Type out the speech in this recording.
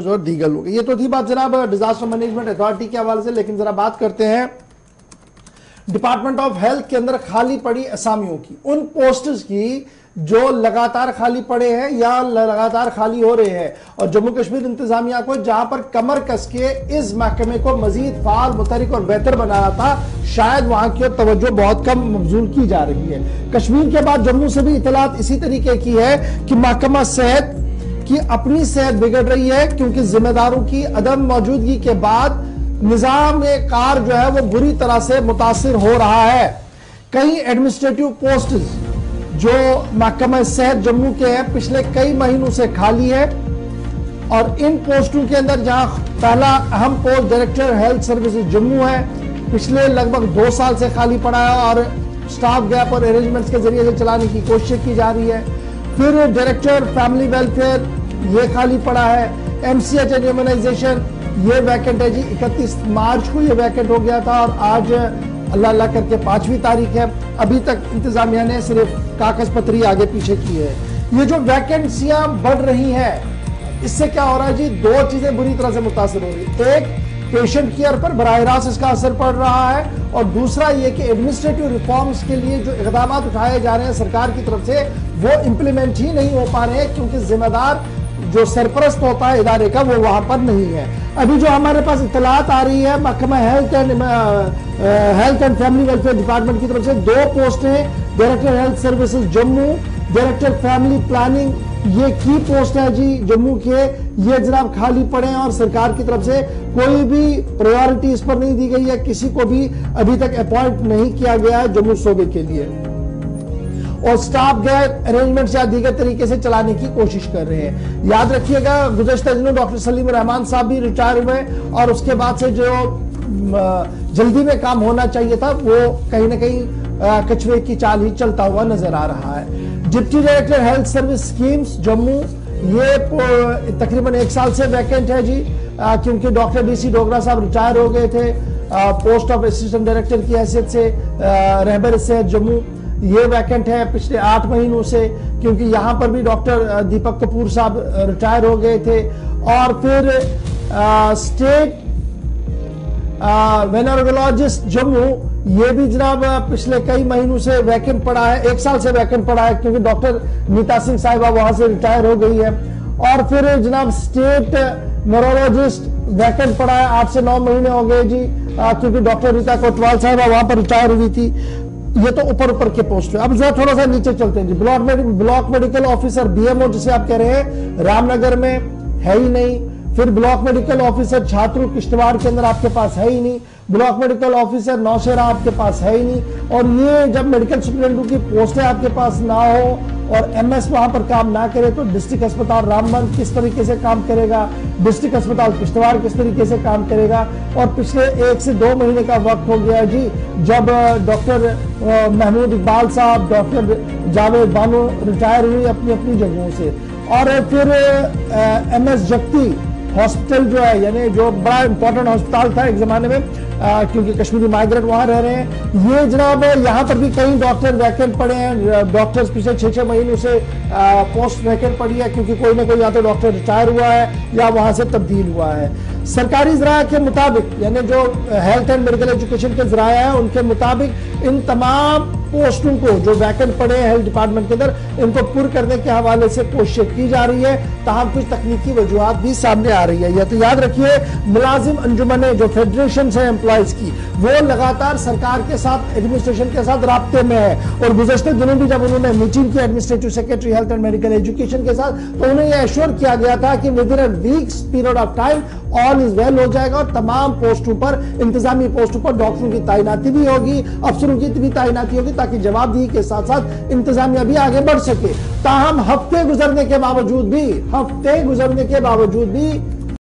को जो दीगल हो होगी ये तो थी बात जनाब डिजास्टर मैनेजमेंट अथॉरिटी के हवाले से, लेकिन जरा बात करते हैं। डिपार्टमेंट ऑफ़ हेल्थ के अंदर खाली पड़ी असामियों की। उन पोस्टर्स की जो लगातार खाली पड़े हैं या लगातार खाली हो रहे हैं। और जम्मू कश्मीर इंतजामिया को, जहाँ पर कमर कस के इस महकमे को मजीद फाल मुतरिक और बेहतर बनाना था, शायद वहाँ की तवज्जो बहुत कम मबजूल की जा रही है। कश्मीर के बाद जम्मू से भी इतलात इसी तरीके की है कि महकमा सेहत कि अपनी सेहत बिगड़ रही है, क्योंकि जिम्मेदारों की अदम मौजूदगी के बाद निज़ाम कार जो है वो बुरी तरह से मुतासर हो रहा है। कई एडमिनिस्ट्रेटिव पोस्ट जो महकमा सेहत जम्मू के हैं, पिछले कई महीनों से खाली है, और इन पोस्टों के अंदर जहाँ पहला अहम post director health services Jammu है, पिछले लगभग दो साल से खाली पड़ा है, और स्टाफ गैप और अरेंजमेंट्स के ज़रिए से चलाने की कोशिश की जा रही है। फिर डायरेक्टर फैमिली वेलफेयर ये खाली पड़ा है। एम सी एच एन ये वैकेंट है जी। इकतीस मार्च को ये वैकेंट हो गया था और आज अल्लाह अल्लाह करके पांचवी तारीख है। अभी तक इंतजामिया ने सिर्फ़ कागज़ पत्री आगे पीछे की है। ये जो वैकेंसियाँ बढ़ रही हैं, इससे क्या हो रहा है जी? दो चीज़ें बुरी तरह से मुतासर हो रही एक पेशेंट केयर पर बर रास्त इसका असर पड़ रहा है और दूसरा ये कि एडमिनिस्ट्रेटिव रिफॉर्म्स के लिए जो इकदाम उठाए जा रहे हैं सरकार की तरफ़ से, वो इम्प्लीमेंट ही नहीं हो पा रहे हैं क्योंकि जिम्मेदार जो सरपरस्त होता है इदारे का, वो वहाँ पर नहीं है। अभी जो हमारे पास इतलात आ रही है महकमा health and health and family welfare department की तरफ़ से दो पोस्ट हैं director health services Jammu, director family planning, ये की पोस्ट है जी, जम्मू के ये जनाब खाली पड़े हैं और सरकार की तरफ़ से कोई भी प्रायोरिटी इस पर नहीं दी गई है, किसी को भी अभी तक अपॉइंट नहीं किया गया है जम्मू सूबे के लिए। और स्टाफ गैर अरेंजमेंट या दीगर तरीके से चलाने की कोशिश कर रहे हैं। याद रखिएगा गुजशत दिनों डॉक्टर सलीम रहमान साहब भी रिटायर हुए और उसके बाद से जो जल्दी में काम होना चाहिए था वो कहीं ना कहीं कछुए की चाल ही चलता हुआ नज़र आ रहा है। Deputy director health service schemes Jammu ये तकरीबन एक साल से वैकेंट है जी क्योंकि डॉक्टर डीसी डोगरा साहब रिटायर हो गए थे आ, पोस्ट ऑफ़ असिस्टेंट डायरेक्टर की हैसियत से रहबर से जम्मू। ये वैकेंट है पिछले आठ महीनों से क्योंकि यहाँ पर भी डॉक्टर दीपक कपूर साहब रिटायर हो गए थे। और फिर आ, स्टेट वेनरोलॉजिस्ट जम्मू ये भी जनाब पिछले कई महीनों से वैकेंट पड़ा है एक साल से वैकेंट पड़ा है क्योंकि डॉक्टर नीता सिंह साहिबा वहाँ से रिटायर हो गई है। और फिर जनाब स्टेट न्यूरोलॉजिस्ट वैकेंट पड़ा है आठ से नौ महीने हो गए जी क्योंकि डॉक्टर रीता कोटवाल साहब वहाँ पर रिटायर हुई थी। ये तो ऊपर ऊपर के पोस्ट है अब जो थोड़ा सा नीचे चलते हैं जी। Block block medical officer BMO जिसे आप कह रहे हैं, रामनगर में है ही नहीं। फिर ब्लॉक मेडिकल ऑफिसर छात्र किश्तवाड़ के अंदर आपके पास है ही नहीं। ब्लॉक मेडिकल ऑफिसर नौशेरा आपके पास है ही नहीं। और ये जब मेडिकल सुप्रिटेंडेंट की पोस्टें आपके पास ना हो और एम एस वहाँ पर काम ना करे तो डिस्ट्रिक्ट अस्पताल रामबन किस तरीके से काम करेगा? डिस्ट्रिक्ट अस्पताल किश्तवाड़ किस तरीके से काम करेगा? और पिछले एक से दो महीने का वक्त हो गया जी, जब डॉक्टर महमूद इकबाल साहब, डॉक्टर जावेद बानो रिटायर हुई अपनी अपनी जगहों से। और फिर एम एस जगती हॉस्पिटल जो है, यानी जो बड़ा इंपॉर्टेंट हॉस्पिटल था एक जमाने में क्योंकि कश्मीरी माइग्रेंट वहाँ रह रहे हैं। ये जनाब, यहाँ पर भी कई डॉक्टर वैकेंट पड़े हैं। डॉक्टर्स पिछले छह छह महीने से पोस्ट वैकेंट पड़ी है क्योंकि कोई ना कोई या तो डॉक्टर रिटायर हुआ है या वहाँ से तब्दील हुआ है। सरकारी ज़रा के मुताबिक, यानी जो हेल्थ एंड मेडिकल एजुकेशन के ज़रा हैं, उनके मुताबिक इन तमाम पोस्टों को, जो वैकेंट पड़े हैं हेल्थ डिपार्टमेंट के अंदर, इनको पुर करने के हवाले से कोशिश की जा रही है। तहम कुछ तकनीकी वजूहत भी सामने आ रही है। या तो याद रखिए, मुलाजिम अंजुमन जो फेडरेशन है एम्प्लॉयज़ की, वो लगातार सरकार के साथ एडमिनिस्ट्रेशन के साथ रबते में है। और गुजशत दिनों भी जब उन्होंने मीटिंग की administrative secretary health and medical education के साथ तो उन्हें यह एश्योर किया गया था कि within weeks period of time all is well हो जाएगा और तमाम पोस्टों पर, इंतजामी पोस्टों पर डॉक्टरों की तैनाती भी होगी, अफसरों की भी तैनाती होगी ताकि जवाबदेही के साथ साथ इंतजामिया भी आगे बढ़ सके। ताहम हफ़्ते गुजरने के बावजूद भी, हफ़्ते गुजरने के बावजूद भी